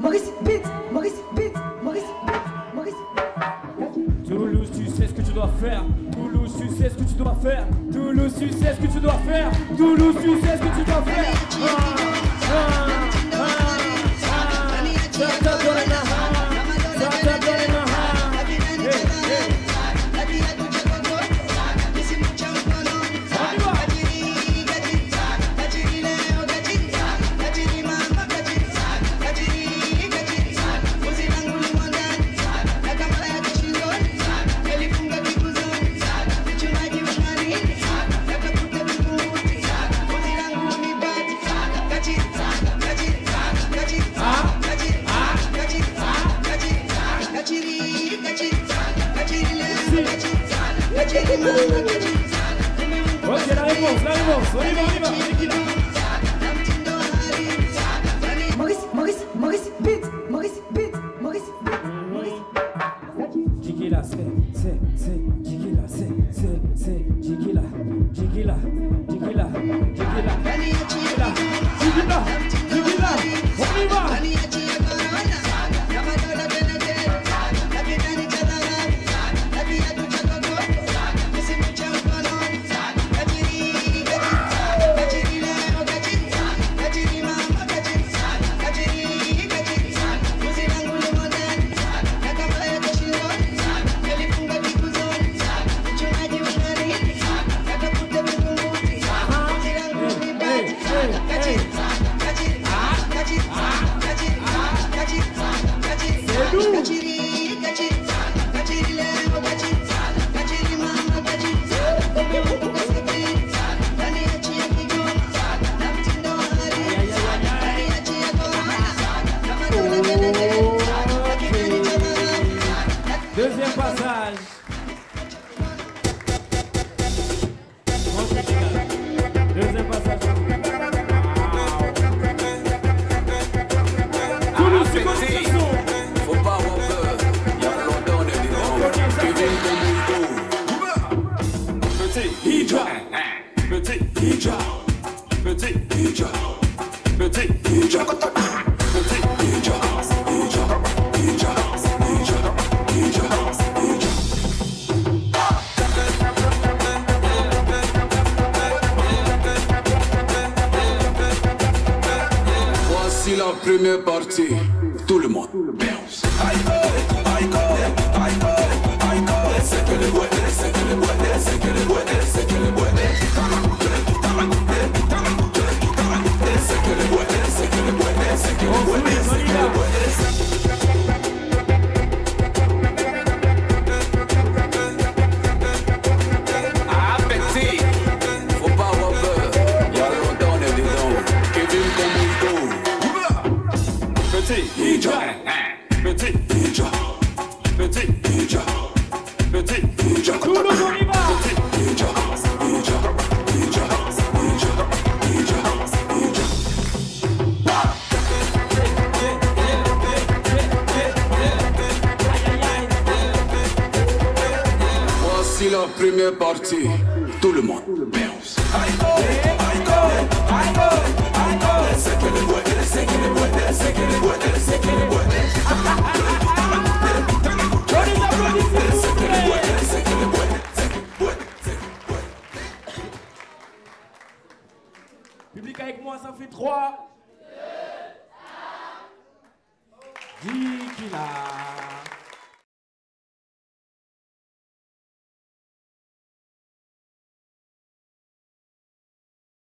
Maurice Beat, Maurice Beat, Maurice Beat, Maurice Toulouse, tu sais ce que tu dois faire. Toulouse, tu sais ce que tu dois faire. Toulouse, tu sais ce que tu dois faire. Toulouse, tu sais ce que tu dois faire. Ah, ah. Oye, la vemos, la vemos, arriba, arriba, Nikita. Maurice, se, se, se, se, se, se, chiquila, chiquila, chiquila. passage. Deuxième passage. Petit hydra, petit hydra, petit hydra. La première partie. Tout le monde. Petit y va. Hija, hija, hija. Voici la première partie. Tout le monde bounce. Public avec moi, ça fait 3. Jigila.